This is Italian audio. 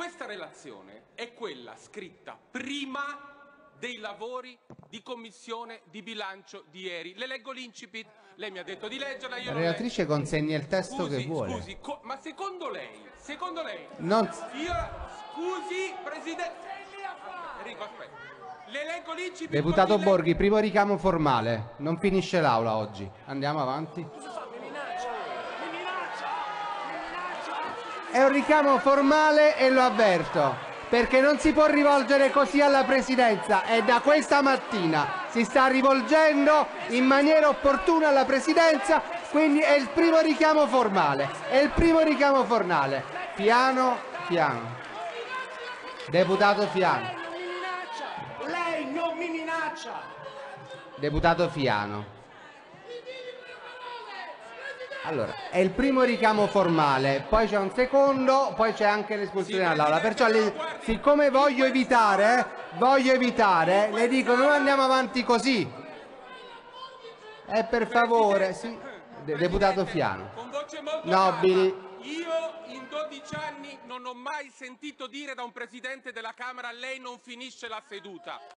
questa relazione è quella scritta prima dei lavori di commissione di bilancio di ieri. Le leggo l'incipit, lei mi ha detto di leggerla, io La relatrice consegna il testo Scusi, che vuole. scusi, ma secondo lei, secondo lei, Non- io, scusi, Presidente, Enrico, aspetta, le leggo l'incipit. Deputato Borghi, primo richiamo formale. Non finisce l'aula oggi. Andiamo avanti. È un richiamo formale e lo avverto. Perché non si può rivolgere così alla Presidenza e da questa mattina si sta rivolgendo in maniera opportuna alla Presidenza, quindi è il primo richiamo formale. È il primo richiamo formale. Piano, piano. Deputato Fiano. Lei non mi minaccia! Deputato Fiano. Allora, è il primo richiamo formale, poi c'è un secondo, poi c'è anche l'espulsione dall'aula. Perciò, le- siccome voglio evitare, eh, voglio evitare, le dico non andiamo avanti così. E per favore, sì. De- deputato Fiano. Nobili. Io in 12 anni non ho mai sentito dire da un Presidente della Camera lei non finisce la seduta.